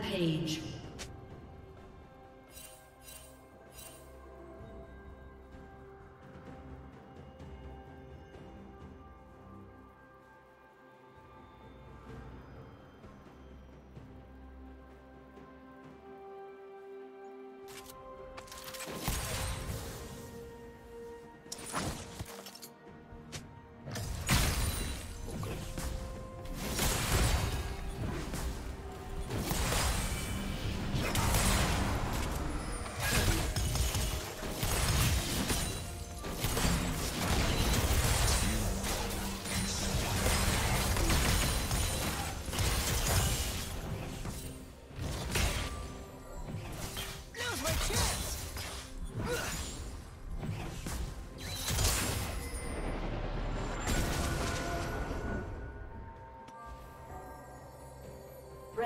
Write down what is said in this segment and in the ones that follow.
Rampage.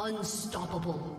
Unstoppable.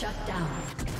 Shut down.